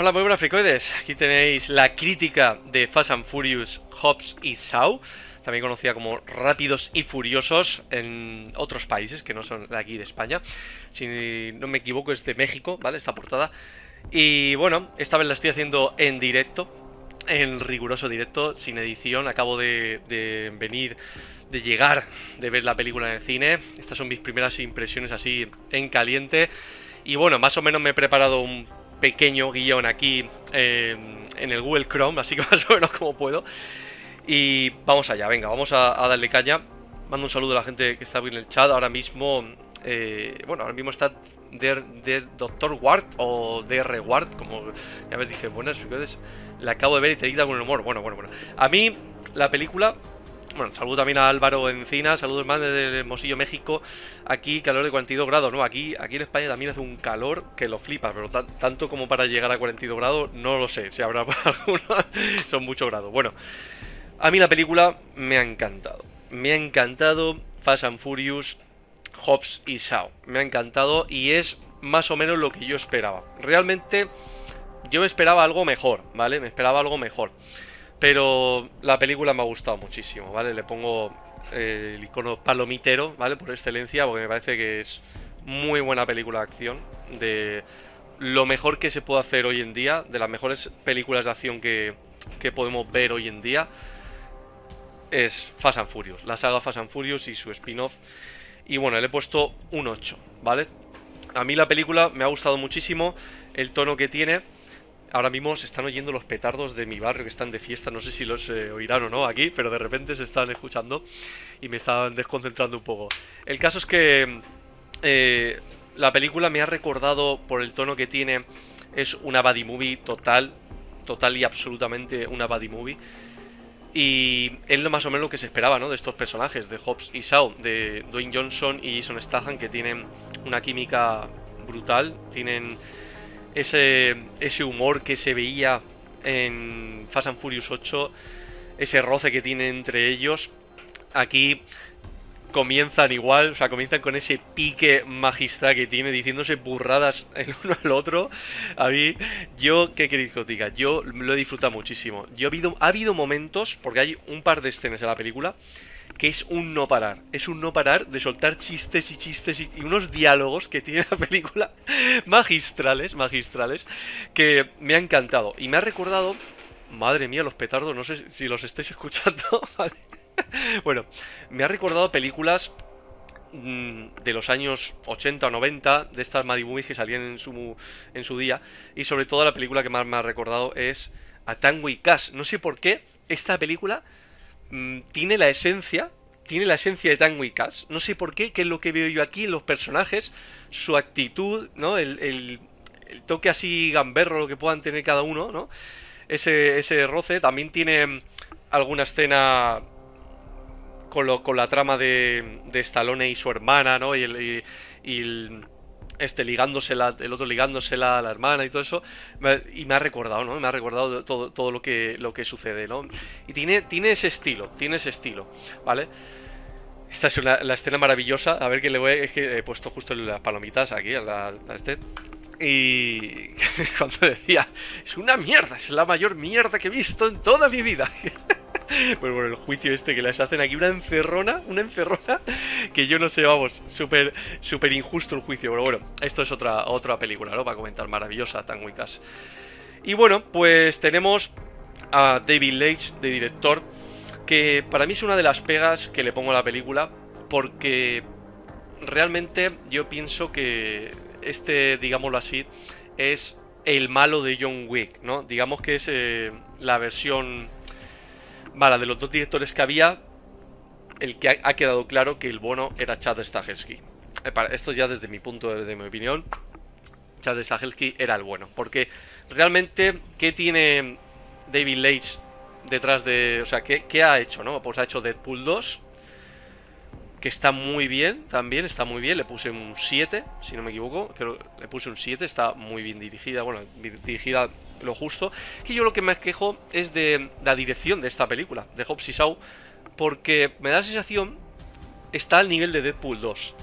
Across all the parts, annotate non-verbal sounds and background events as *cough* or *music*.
Hola, muy buenas fricoides. Aquí tenéis la crítica de Fast and Furious, Hobbs y Shaw, también conocida como Rápidos y Furiosos en otros países que no son de aquí de España. Si no me equivoco es de México, ¿vale? Esta portada. Y bueno, esta vez la estoy haciendo en directo, en riguroso directo, sin edición. Acabo de, de venir, de llegar, de ver la película en el cine. Estas son mis primeras impresiones así en caliente. Y bueno, más o menos me he preparado un pequeño guion aquí eh, en el Google Chrome, así que *laughs* más o menos como puedo. Y vamos allá, venga, vamos a, darle caña. Mando un saludo a la gente que está en el chat. Ahora mismo, eh, bueno, ahora mismo está de, Doctor Ward o DR Ward, como ya ves, dice, buenas, la acabo de ver y te con el humor. Bueno, bueno, bueno. A mí, la película bueno, saludo también a Álvaro Encina, saludos más desde Hermosillo, México. Aquí calor de 42 grados, ¿no? Aquí, aquí en España también hace un calor que lo flipas, pero tanto como para llegar a 42 grados, no lo sé. Si habrá *laughs* alguno, son muchos grados. Bueno, a mí la película me ha encantado. Me ha encantado Fast and Furious, Hobbs y Shaw. Me ha encantado y es más o menos lo que yo esperaba. Realmente yo me esperaba algo mejor, ¿vale? Me esperaba algo mejor. Pero la película me ha gustado muchísimo, ¿vale? Le pongo eh, el icono palomitero, ¿vale? Por excelencia, porque me parece que es muy buena película de acción. De lo mejor que se puede hacer hoy en día, de las mejores películas de acción que, que podemos ver hoy en día, es Fast and Furious, la saga Fast and Furious y su spin-off. Y bueno, le he puesto un 8, ¿vale? A mí la película me ha gustado muchísimo, el tono que tiene. Ahora mismo se están oyendo los petardos de mi barrio que están de fiesta. No sé si los eh, oirán o no aquí, pero de repente se están escuchando y me están desconcentrando un poco. El caso es que eh, la película me ha recordado por el tono que tiene. Es una body movie total, total y absolutamente una body movie. Y es más o menos lo que se esperaba, ¿no? De estos personajes, de Hobbs y Shaw, de Dwayne Johnson y Jason Statham, que tienen una química brutal, tienen ese, ese humor que se veía en Fast and Furious 8, ese roce que tiene entre ellos, aquí comienzan igual, o sea, comienzan con ese pique magistral que tiene, diciéndose burradas el uno al otro. A mí, yo, ¿qué queréis que os diga? Yo lo he disfrutado muchísimo. Yo ha habido, ha habido momentos, porque hay un par de escenas en la película, que es un no parar. Es un no parar de soltar chistes y chistes y, unos diálogos que tiene la película *laughs* magistrales, magistrales, que me ha encantado. Y me ha recordado, madre mía, los petardos, no sé si los estáis escuchando, *laughs* bueno, me ha recordado películas mm, de los años 80 o 90, de estas Maddie Movies que salían en su, en su día, y sobre todo la película que más me ha recordado es A Tango y Cash. No sé por qué esta película Mm, tiene la esencia, tiene la esencia de Tango y. No sé por qué, qué es lo que veo yo aquí en los personajes, su actitud, ¿no? El, toque así gamberro lo que puedan tener cada uno, ¿no? Ese, ese roce. También tiene alguna escena con, lo, con la trama de, de Stallone y su hermana, ¿no? Y el, y el este ligándosela, el otro ligándosela a la hermana y todo eso, y me ha recordado, ¿no? Me ha recordado todo, todo lo, que, lo que sucede, ¿no? Y tiene, tiene ese estilo, tiene ese estilo, ¿vale? Esta es la escena maravillosa, a ver que le voy es que he puesto justo las palomitas aquí, a, a este, y *laughs* cuando decía, es una mierda, es la mayor mierda que he visto en toda mi vida. *laughs* pues bueno, el juicio este que les hacen aquí, una encerrona, una encerrona, que yo no sé, vamos, súper súper injusto el juicio. Pero bueno, esto es otra, otra película, ¿no? Para comentar, maravillosa, tan Cash. Y bueno, pues tenemos a David Leitch, de director, que para mí es una de las pegas que le pongo a la película, porque realmente yo pienso que este, digámoslo así, es el malo de John Wick, ¿no? Digamos que es eh, la versión Vale, de los dos directores que había, el que ha, quedado claro que el bueno era Chad Stahelski. Eh, esto ya desde mi punto de, mi opinión, Chad Stahelski era el bueno. Porque realmente, ¿qué tiene David Leitch detrás de... O sea, ¿qué, ha hecho, no? Pues ha hecho Deadpool 2, que está muy bien también, está muy bien. Le puse un 7, si no me equivoco. Le puse un 7, está muy bien dirigida. Bueno, dirigida lo justo. Que yo lo que me quejo es de la dirección de esta película, de Hobbs y Shaw, porque me da la sensación, está al nivel de Deadpool 2.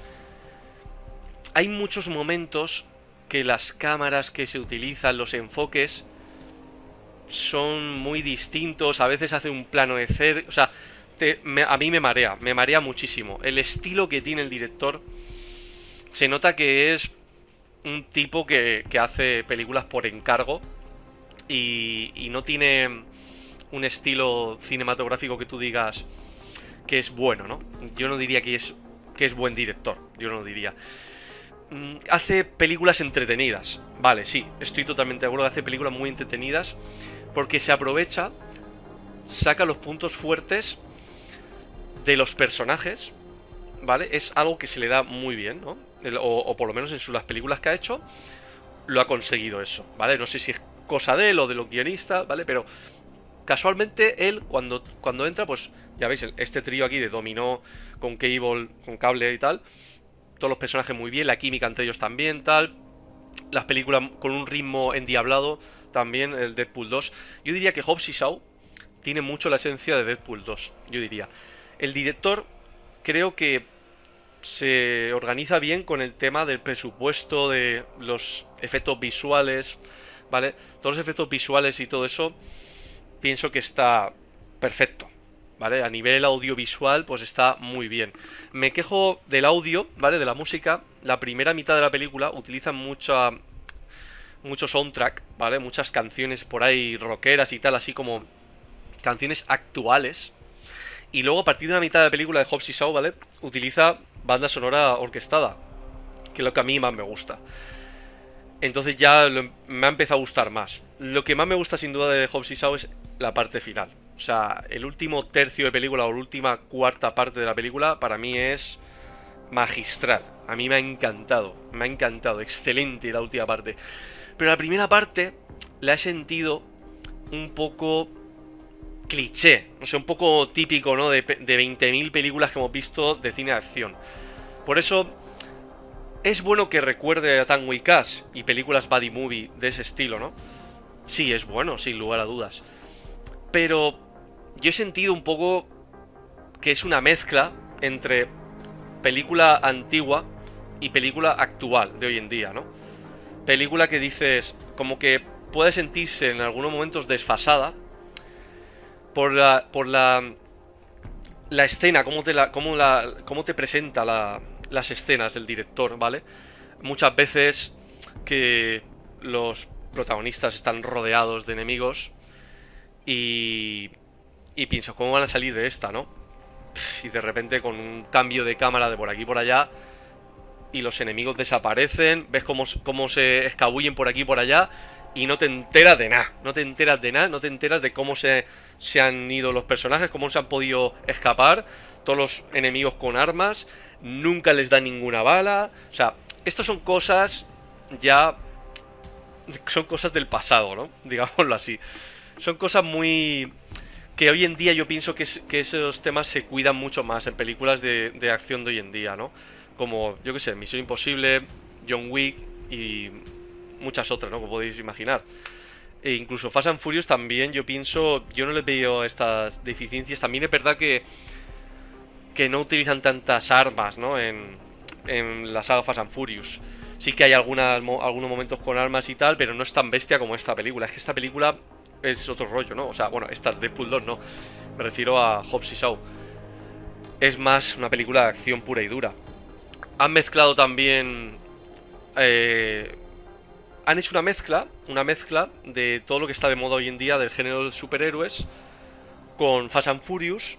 Hay muchos momentos que las cámaras que se utilizan, los enfoques, son muy distintos. A veces hace un plano de cerca. O sea, a mí me marea, me marea muchísimo. El estilo que tiene el director se nota que es un tipo que, que hace películas por encargo y, y, no tiene un estilo cinematográfico que tú digas que es bueno, ¿no? Yo no diría que es, que es buen director, yo no diría. Mm, hace películas entretenidas, vale, sí, estoy totalmente de acuerdo, hace películas muy entretenidas porque se aprovecha, saca los puntos fuertes de los personajes, ¿vale? Es algo que se le da muy bien, ¿no? O, por lo menos en las películas que ha hecho, lo ha conseguido eso, ¿vale? No sé si es cosa de él o de los guionistas, ¿vale? Pero casualmente él, cuando, cuando entra, pues ya veis, este trío aquí de dominó con cable, con cable y tal, todos los personajes muy bien, la química entre ellos también, tal, las películas con un ritmo endiablado, también el Deadpool 2. Yo diría que Hobbs y Shaw tiene mucho la esencia de Deadpool 2, yo diría. El director creo que se organiza bien con el tema del presupuesto, de los efectos visuales, ¿vale? Todos los efectos visuales y todo eso, pienso que está perfecto, ¿vale? A nivel audiovisual, pues está muy bien. Me quejo del audio, ¿vale? De la música. La primera mitad de la película utiliza mucha, mucho soundtrack, ¿vale? Muchas canciones por ahí rockeras y tal, así como canciones actuales, y luego a partir de la mitad de la película de Hobbs y Shaw, ¿vale? Utiliza banda sonora orquestada, que es lo que a mí más me gusta. Entonces ya me ha empezado a gustar más. Lo que más me gusta sin duda de Hobbs y Shaw es la parte final. O sea, el último tercio de película o la última cuarta parte de la película para mí es magistral. A mí me ha encantado, me ha encantado, excelente la última parte. Pero la primera parte la he sentido un poco cliché, no sé, un poco típico, ¿no? De, de 20.000 películas que hemos visto de cine de acción. Por eso, es bueno que recuerde a Tango Cash y películas buddy movie de ese estilo, ¿no? Sí, es bueno, sin lugar a dudas. Pero yo he sentido un poco que es una mezcla entre película antigua y película actual de hoy en día, ¿no? Película que dices, como que puede sentirse en algunos momentos desfasada, por la, por la, la escena, cómo te, la, cómo la, cómo te presenta las escenas del director, ¿vale? Muchas veces que los protagonistas están rodeados de enemigos y, y pienso, ¿cómo van a salir de esta, no? Y de repente con un cambio de cámara de por aquí por allá y los enemigos desaparecen, ves cómo, cómo se escabullen por aquí y por allá y no te enteras de nada, no te enteras de nada, no te enteras de cómo se, se han ido los personajes, cómo se han podido escapar, todos los enemigos con armas, nunca les da ninguna bala, o sea, estas son cosas ya... son cosas del pasado, ¿no? *laughs* Digámoslo así. Son cosas muy... que hoy en día yo pienso que, esos temas se cuidan mucho más en películas de, de acción de hoy en día, ¿no? Como, yo qué sé, Misión Imposible, John Wick y muchas otras, ¿no? Como podéis imaginar. E incluso Fast and Furious también, yo pienso, yo no les veo estas deficiencias. También es verdad que, que no utilizan tantas armas, ¿no? En, en la saga Fast and Furious. Sí que hay algunos momentos con armas y tal, pero no es tan bestia como esta película. Es que esta película es otro rollo, ¿no? O sea, bueno, esta de Deadpool 2 no. Me refiero a Hobbs y Shaw. Es más una película de acción pura y dura. Han mezclado también eh, han hecho una mezcla, una mezcla de todo lo que está de moda hoy en día del género de superhéroes con Fast and Furious,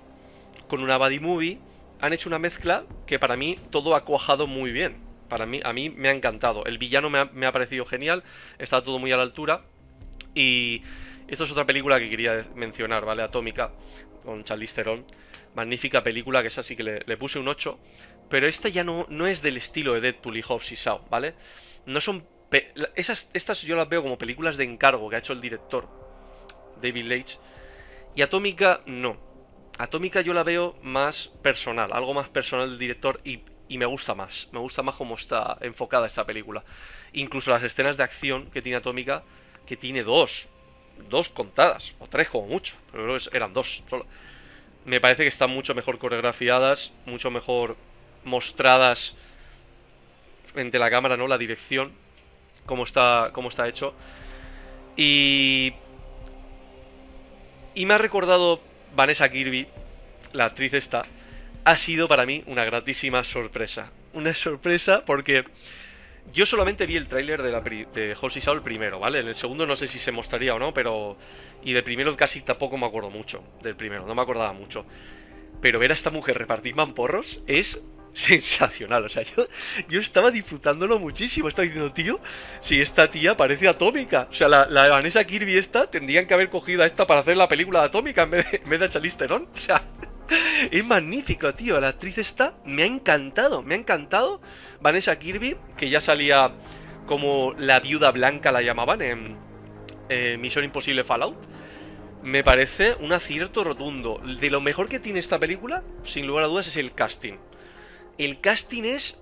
con una buddy movie. Han hecho una mezcla que para mí todo ha cuajado muy bien. Para mí, a mí me ha encantado. El villano me ha, parecido genial, está todo muy a la altura. Y esto es otra película que quería mencionar, ¿vale? Atómica, con Charlize Theron. Magnífica película, que es así que le, puse un 8. Pero esta ya no, no es del estilo de Deadpool y Hobbs y Shaw, ¿vale? No son esas, estas yo las veo como películas de encargo que ha hecho el director David Leitch. Y Atómica no. Atómica yo la veo más personal, algo más personal del director y, me gusta más. Me gusta más cómo está enfocada esta película. Incluso las escenas de acción que tiene Atómica, que tiene dos. Dos contadas, o tres como mucho. Pero creo que eran dos solo. Me parece que están mucho mejor coreografiadas, mucho mejor mostradas frente a la cámara, ¿no? La dirección cómo está, cómo está hecho. Y... Y me ha recordado Vanessa Kirby, la actriz esta, ha sido para mí una gratísima sorpresa. Una sorpresa porque yo solamente vi el tráiler de, la de Saul primero, ¿vale? En el segundo no sé si se mostraría o no, pero... Y del primero casi tampoco me acuerdo mucho, del primero, no me acordaba mucho. Pero ver a esta mujer repartir mamporros es *laughs* sensacional. O sea, yo, yo estaba disfrutándolo muchísimo. Estaba diciendo, tío, si esta tía parece atómica. O sea, la, la Vanessa Kirby esta, tendrían que haber cogido a esta para hacer la película de atómica en vez de, Theron. O sea, *laughs* es magnífico, tío. La actriz esta me ha encantado, me ha encantado. Vanessa Kirby, que ya salía como la viuda blanca, la llamaban en eh, Misión Imposible Fallout. Me parece un acierto rotundo. De lo mejor que tiene esta película, sin lugar a dudas, es el casting. El casting es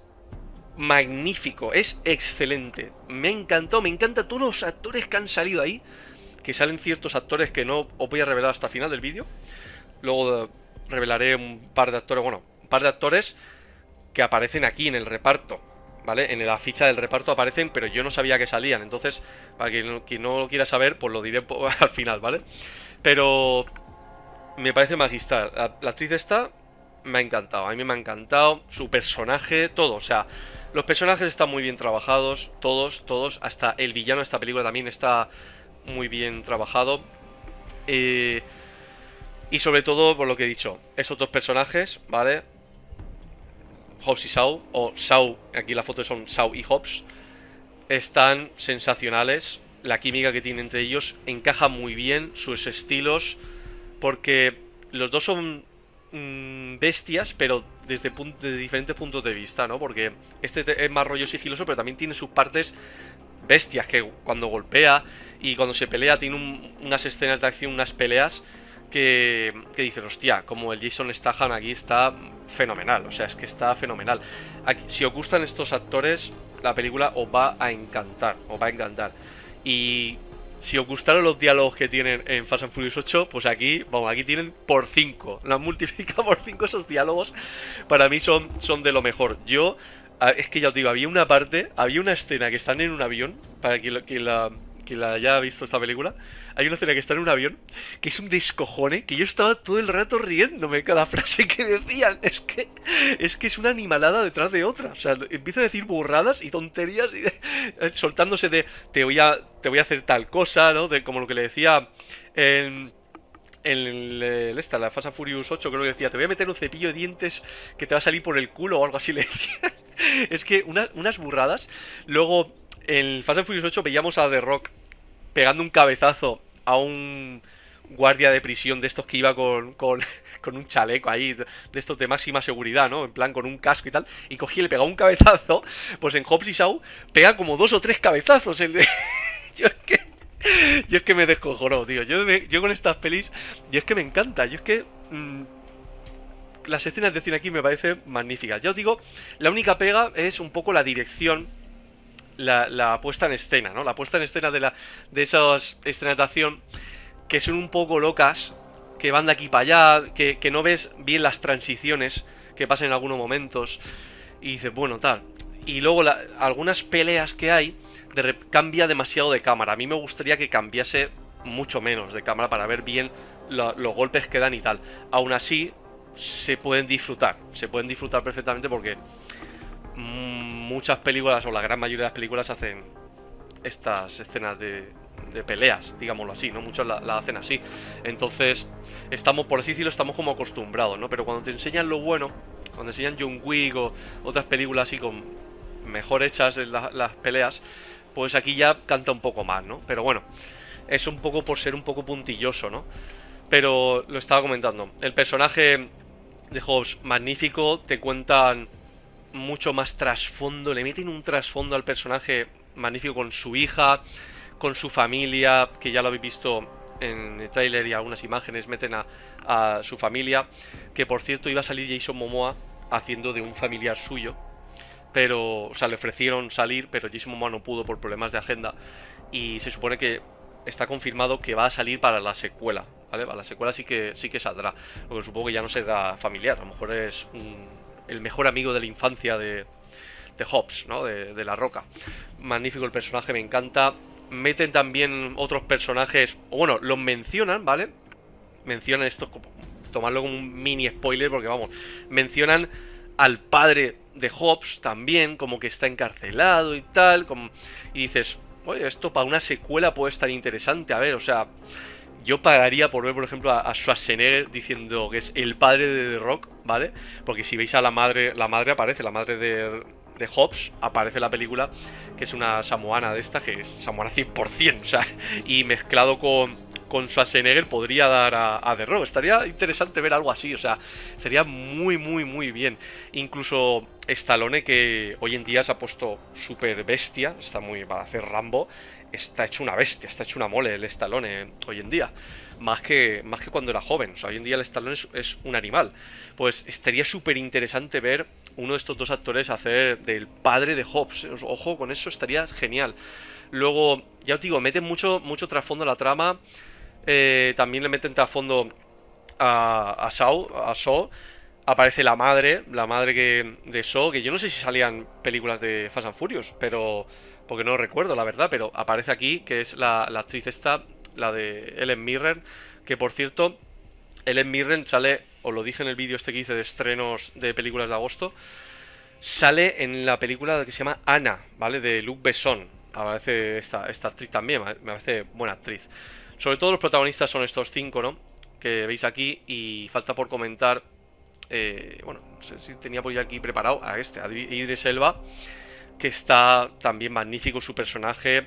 magnífico, es excelente. Me encantó, me encanta todos los actores que han salido ahí. Que salen ciertos actores que no os voy a revelar hasta el final del vídeo. Luego revelaré un par de actores, bueno, un par de actores que aparecen aquí en el reparto. ¿Vale? En la ficha del reparto aparecen, pero yo no sabía que salían. Entonces, para quien, no lo quiera saber, pues lo diré *laughs* al final, ¿vale? Pero me parece magistral. La, actriz esta me ha encantado. A mí me ha encantado. Su personaje, todo. O sea, los personajes están muy bien trabajados. Todos, todos. Hasta el villano de esta película también está muy bien trabajado. Eh, y sobre todo, por lo que he dicho, esos dos personajes, ¿vale? Hobbs y Shaw, o Shaw, aquí la foto son Shaw y Hobbs, están sensacionales. La química que tienen entre ellos encaja muy bien, sus estilos, porque los dos son mm, bestias, pero desde, diferentes puntos de vista, ¿no? Porque este es más rollo sigiloso, pero también tiene sus partes bestias, que cuando golpea y cuando se pelea tiene unas escenas de acción, unas peleas que, que dicen, hostia, como el Jason Statham aquí está fenomenal, o sea, es que está fenomenal. si os gustan estos actores, la película os va a encantar, os va a encantar. Y si os gustaron los diálogos que tienen en Fast and Furious 8, pues aquí, vamos, aquí tienen por 5. La multiplica por 5 esos diálogos. Para mí son, son de lo mejor. Yo, es que ya os digo, había una parte, había una escena que están en un avión, para que la, que la haya visto esta película, hay una escena que está en un avión que es un descojone que yo estaba todo el rato riéndome cada *laughs* frase que decían. Es que es que es una animalada detrás de otra. O sea, empieza a decir burradas y tonterías y eh, soltándose de te voy a te voy a hacer tal cosa, ¿no? De, como lo que le decía en el, la Fast Furious 8 creo que decía, te voy a meter un cepillo de dientes que te va a salir por el culo o algo así le decía. *laughs* es que unas burradas. Luego en Fast and Furious 8 veíamos a The Rock pegando un cabezazo a un guardia de prisión de estos que iba con, con, *laughs* un chaleco ahí, de estos de máxima seguridad, ¿no? En plan con un casco y tal, y cogí y le pegaba un cabezazo, pues en Hobbs y Shaw pega como dos o tres cabezazos. El *laughs* yo, es que, yo es que me descojonó, tío. Yo, yo con estas pelis, yo es que me encanta, yo es que... Mm, las escenas de cine aquí me parecen magníficas. Ya os digo, la única pega es un poco la dirección la, puesta en escena, ¿no? La puesta en escena de, la, de esas escenas de que son un poco locas, que van de aquí para allá, que, no ves bien las transiciones que pasan en algunos momentos. Y dices, bueno, tal. Y luego algunas peleas que hay, cambia demasiado de cámara. A mí me gustaría que cambiase mucho menos de cámara para ver bien los golpes que dan y tal. Aún así, se pueden disfrutar. Se pueden disfrutar perfectamente porque muchas películas, o la gran mayoría de las películas, hacen estas escenas de, peleas, digámoslo así, ¿no? Muchos la, hacen así. Entonces, estamos, por así decirlo, estamos como acostumbrados, ¿no? Pero cuando te enseñan lo bueno, cuando enseñan John Wick o otras películas así con mejor hechas las peleas, pues aquí ya canta un poco más, ¿no? Pero bueno, es un poco por ser un poco puntilloso, ¿no? Pero lo estaba comentando. El personaje de Hobbs, magnífico, te cuentan mucho más trasfondo, le meten un trasfondo al personaje magnífico con su hija, con su familia, que ya lo habéis visto en el tráiler y algunas imágenes, meten a, a, su familia, que por cierto iba a salir Jason Momoa haciendo de un familiar suyo, pero, o sea, le ofrecieron salir, pero Jason Momoa no pudo por problemas de agenda, y se supone que está confirmado que va a salir para la secuela, ¿vale? Para la secuela sí que, sí que saldrá, lo que supongo que ya no será familiar, a lo mejor es un el mejor amigo de la infancia de, de Hobbs, ¿no? De, de La Roca. Magnífico el personaje, me encanta. Meten también otros personajes, bueno, los mencionan, ¿vale? Mencionan esto, como, tomarlo como un mini spoiler, porque vamos, mencionan al padre de Hobbs también, como que está encarcelado y tal, como, y dices, oye, esto para una secuela puede estar interesante, a ver, o sea, yo pagaría por ver, por ejemplo, a, Schwarzenegger diciendo que es el padre de The Rock, ¿vale? Porque si veis a la madre, la madre aparece, la madre de, Hobbs, aparece en la película, que es una samoana de esta, que es samoana 100%, *laughs* o sea, y mezclado con, con Schwarzenegger podría dar a, The Rock. Estaría interesante ver algo así, o sea, sería muy, muy, muy bien. Incluso Stallone, que hoy en día se ha puesto súper bestia, está muy para hacer Rambo, está hecho una bestia, está hecho una mole el Stallone hoy en día. Más que, más que cuando era joven. O sea, hoy en día el Stallone es, un animal. Pues estaría súper interesante ver uno de estos dos actores hacer del padre de Hobbs. Ojo, con eso estaría genial. Luego, ya os digo, meten mucho, mucho trasfondo a la trama. Eh, también le meten trasfondo a, a Shaw, a Shaw. Aparece la madre, la madre que, de Shaw, que yo no sé si salían películas de Fast and Furious, pero porque no recuerdo, la verdad, pero aparece aquí, que es la, actriz esta, la de Ellen Mirren, que por cierto, Ellen Mirren sale, os lo dije en el vídeo este que hice de estrenos de películas de agosto, sale en la película que se llama Ana, ¿vale? De Luc Besson. Aparece esta actriz también, me parece buena actriz. Sobre todo los protagonistas son estos cinco, ¿no? Que veis aquí y falta por comentar... Eh, bueno, no sé si tenía por aquí preparado a este, a Idris Elba que está también magnífico su personaje.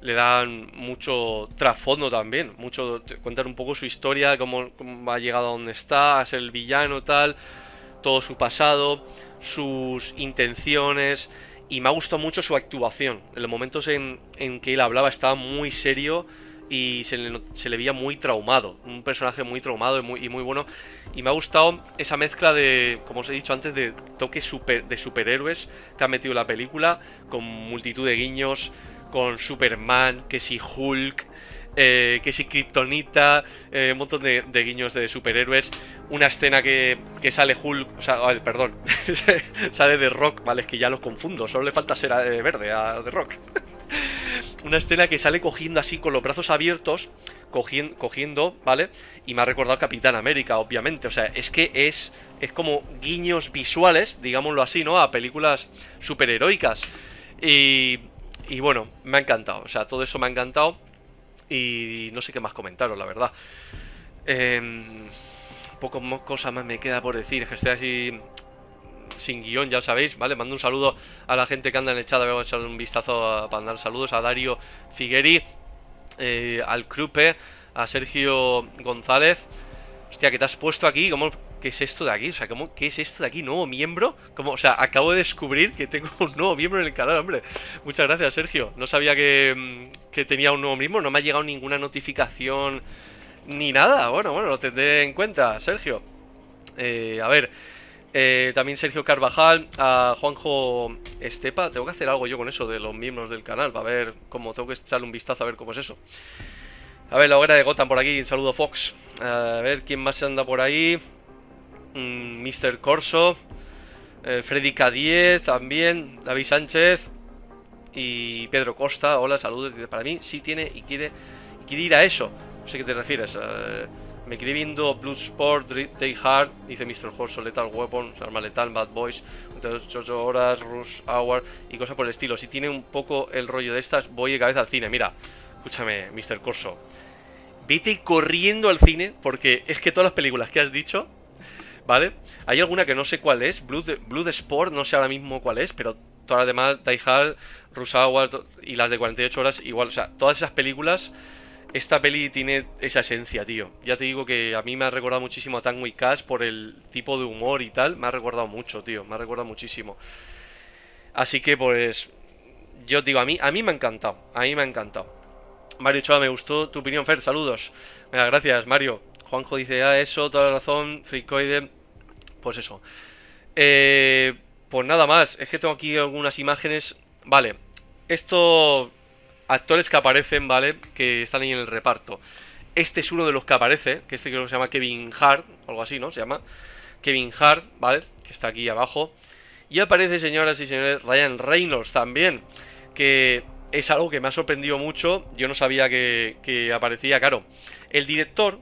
Le dan mucho trasfondo también, mucho cuentan un poco su historia, cómo, ha llegado a donde está, a ser el villano, tal, todo su pasado, sus intenciones. Y me ha gustado mucho su actuación. En los momentos en, en que él hablaba estaba muy serio y se le, veía muy traumado, un personaje muy traumado y muy, muy, bueno. Y me ha gustado esa mezcla de, como os he dicho antes, de toques de superhéroes que ha metido la película, con multitud de guiños, con Superman, que si Hulk, eh, que si Kryptonita, eh, un montón de, guiños de superhéroes. Una escena que, que sale Hulk, o sea, perdón, *laughs* sale de Rock, vale, es que ya los confundo, solo le falta ser eh, verde a The Rock. *laughs* una escena que sale cogiendo así con los brazos abiertos, cogiendo, cogiendo, ¿vale? Y me ha recordado Capitán América, obviamente. O sea, es que es, es como guiños visuales, digámoslo así, ¿no? A películas superheroicas. Y, y bueno, me ha encantado. O sea, todo eso me ha encantado. Y no sé qué más comentaros, la verdad. Eh, poco cosa más me queda por decir. Que estoy así sin guion, ya sabéis, ¿vale? Mando un saludo a la gente que anda en el chat, voy a echar un vistazo para dar saludos a Dario Figueri, eh, al Crupe, a Sergio González. Hostia, ¿qué te has puesto aquí? ¿Cómo, ¿Qué es esto de aquí? O sea, ¿cómo, ¿qué es esto de aquí? ¿Nuevo miembro? Como, o sea, acabo de descubrir que tengo un nuevo miembro en el canal, hombre. Muchas gracias, Sergio. No sabía que, mm, que tenía un nuevo miembro, no me ha llegado ninguna notificación ni nada. Bueno, bueno, lo tendré en cuenta, Sergio. Eh, a ver, eh, también Sergio Carvajal, a Juanjo Estepa. Tengo que hacer algo yo con eso de los miembros del canal, para ver cómo tengo que echarle un vistazo a ver cómo es eso. A ver, la hoguera de Gotham por aquí, un saludo Fox. A ver quién más anda por ahí. Mr. Mm, Corso. Eh, Freddy K10 también. David Sánchez. Y Pedro Costa. Hola, saludos. Para mí sí tiene y quiere, quiere ir a eso. No sé qué te refieres. Eh, me quedé viendo Bloodsport, Day Hard, dice Mr. Horse, Lethal Weapon, Arma Letal, Bad Boys, 8 horas, Rush Hour y cosas por el estilo. Si tiene un poco el rollo de estas, voy de cabeza al cine. Mira, escúchame, Mr. Corso. Vete corriendo al cine, porque es que todas las películas que has dicho, ¿vale? Hay alguna que no sé cuál es, Blood, Blood Sport, no sé ahora mismo cuál es, pero todas las demás, Die Hard, Rush Hour y las de 48 horas, igual, o sea, todas esas películas esta peli tiene esa esencia, tío. Ya te digo que a mí me ha recordado muchísimo a Tango y Cash por el tipo de humor y tal. Me ha recordado mucho, tío. Me ha recordado muchísimo. Así que, pues, yo digo, a mí, a mí me ha encantado. A mí me ha encantado. Mario Choa, me gustó tu opinión, Fer. Saludos. Venga, gracias, Mario. Juanjo dice, ah, eso, toda la razón. Fricoide. Pues eso. Eh, pues nada más. Es que tengo aquí algunas imágenes. Vale. Esto actores que aparecen, ¿vale? Que están ahí en el reparto. Este es uno de los que aparece, que este creo que se llama Kevin Hart, algo así, ¿no? Se llama Kevin Hart, ¿vale? Que está aquí abajo. Y aparece, señoras y señores, Ryan Reynolds también, que es algo que me ha sorprendido mucho. Yo no sabía que, aparecía, claro. El director,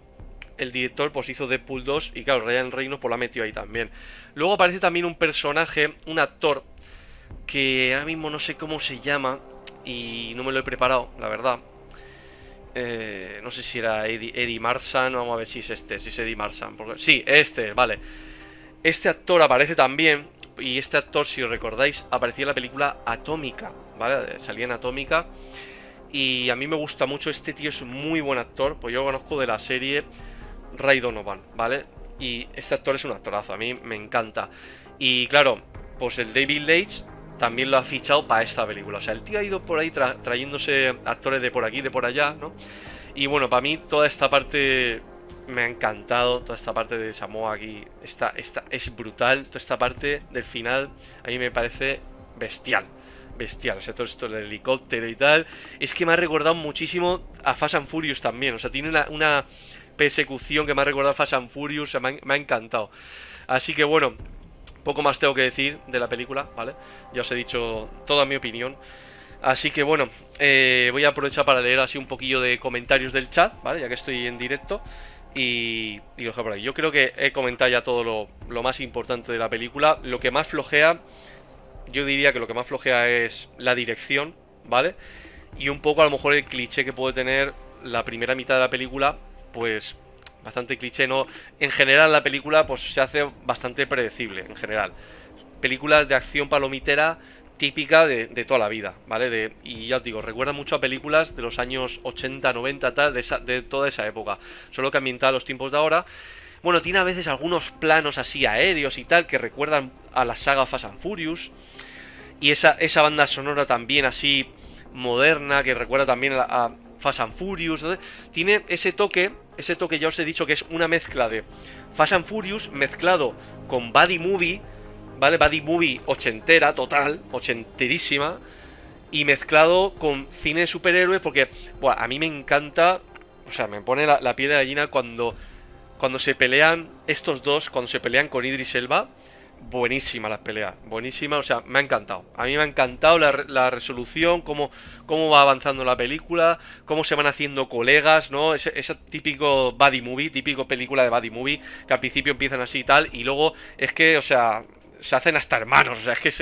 el director pues hizo Deadpool 2 y claro, Ryan Reynolds pues lo ha metido ahí también. Luego aparece también un personaje, un actor, que ahora mismo no sé cómo se llama y no me lo he preparado, la verdad. Eh, no sé si era Eddie, Marsan, vamos a ver si es este, si es Eddie Marsan. Porque, sí, este, vale. Este actor aparece también, y este actor, si os recordáis, aparecía en la película Atómica, ¿vale? Salía en Atómica. Y a mí me gusta mucho, este tío es muy buen actor, pues yo lo conozco de la serie Ray Donovan, ¿vale? Y este actor es un actorazo, a mí me encanta. Y claro, pues el David Leitch también lo ha fichado para esta película. O sea, el tío ha ido por ahí trayéndose actores de por aquí, de por allá, ¿no? Y bueno, para mí toda esta parte me ha encantado, toda esta parte de Samoa aquí está, está, es brutal, toda esta parte del final a mí me parece bestial. Bestial, o sea, todo esto del helicóptero y tal. Es que me ha recordado muchísimo a Fast and Furious también. O sea, tiene una, persecución que me ha recordado a Fast and Furious. O sea, me ha encantado. Así que bueno, poco más tengo que decir de la película, ¿vale? Ya os he dicho toda mi opinión. Así que bueno, eh, voy a aprovechar para leer así un poquillo de comentarios del chat, ¿vale? Ya que estoy en directo. Y, lo por ahí. Yo creo que he comentado ya todo lo, lo más importante de la película. Lo que más flojea, yo diría que lo que más flojea es la dirección, ¿vale? Y un poco a lo mejor el cliché que puede tener la primera mitad de la película, pues bastante cliché, ¿no? En general la película pues se hace bastante predecible, en general. Películas de acción palomitera típica de, toda la vida, ¿vale? De, y ya os digo, recuerda mucho a películas de los años 80, 90, tal, de, de toda esa época. Solo que ambientada a los tiempos de ahora. Bueno, tiene a veces algunos planos así aéreos y tal que recuerdan a la saga Fast and Furious. Y esa, esa banda sonora también así moderna que recuerda también a Fast and Furious. Tiene ese toque ese toque ya os he dicho que es una mezcla de Fast and Furious mezclado con Buddy Movie, ¿vale? Buddy Movie ochentera, total, ochenterísima, y mezclado con cine de superhéroes, porque bueno, a mí me encanta, o sea, me pone la, la piel de gallina cuando, cuando se pelean estos dos, cuando se pelean con Idris Elba buenísima la pelea, buenísima, o sea, me ha encantado. A mí me ha encantado la, resolución, cómo, cómo, va avanzando la película, cómo se van haciendo colegas, ¿no? Ese, típico buddy movie, típico película de buddy movie, que al principio empiezan así y tal, y luego es que, o sea, se hacen hasta hermanos, o sea, es que es,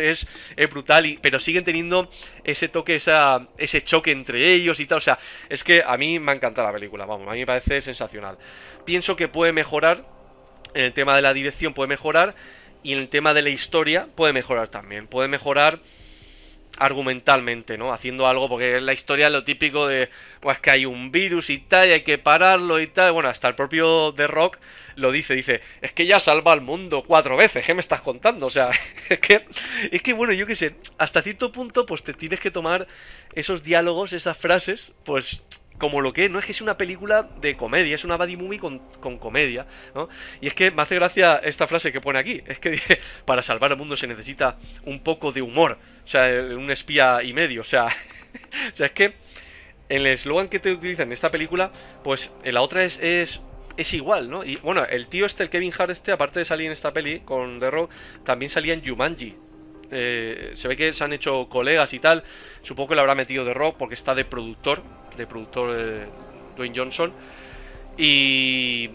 es, brutal, y, pero siguen teniendo ese toque, esa, ese choque entre ellos y tal, o sea, es que a mí me ha encantado la película, vamos, a mí me parece sensacional. Pienso que puede mejorar, en el tema de la dirección puede mejorar, y en el tema de la historia puede mejorar también. Puede mejorar argumentalmente, ¿no? Haciendo algo, porque la historia es lo típico de, pues que hay un virus y tal, y hay que pararlo y tal. Bueno, hasta el propio The Rock lo dice, dice, es que ya salva al mundo cuatro veces, ¿qué me estás contando? O sea, *laughs* es que, es que bueno, yo qué sé, hasta cierto punto, pues te tienes que tomar esos diálogos, esas frases, pues como lo que es, no es que es una película de comedia, es una buddy movie con, comedia, ¿no? Y es que me hace gracia esta frase que pone aquí, es que dice, *laughs* para salvar al mundo se necesita un poco de humor, o sea, un espía y medio, o sea, *laughs* o sea, es que el eslogan que te utilizan en esta película, pues en la otra es, es, es igual, ¿no? Y bueno, el tío este, el Kevin Hart este, aparte de salir en esta peli con The Rock, también salía en Jumanji, eh, se ve que se han hecho colegas y tal. Supongo que lo habrá metido de rock porque está de productor, de productor eh, Dwayne Johnson. Y,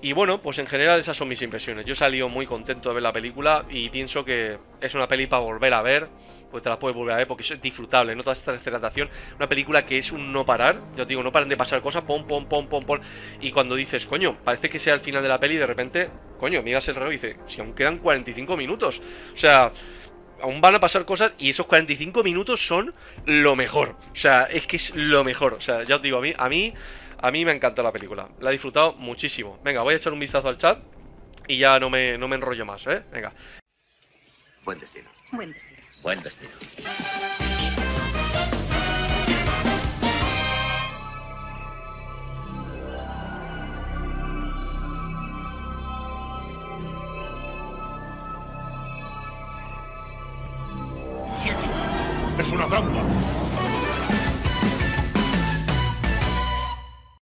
y bueno, pues en general esas son mis impresiones. Yo he salido muy contento de ver la película y pienso que es una peli para volver a ver. Pues te la puedes volver a ver porque es disfrutable, ¿no? Toda esta retratación. Una película que es un no parar. Yo digo, no paran de pasar cosas, pom, pom, pom, pom, pom. Y cuando dices, coño, parece que sea el final de la peli, de repente, coño, miras el reloj y dices, si aún quedan 45 minutos. O sea, aún van a pasar cosas y esos 45 minutos son lo mejor. O sea, es que es lo mejor. O sea, ya os digo, a mí, a mí, a mí me encanta la película. La he disfrutado muchísimo. Venga, voy a echar un vistazo al chat y ya no me, no me enrollo más, ¿eh? Venga. Buen destino. Buen destino. Buen destino.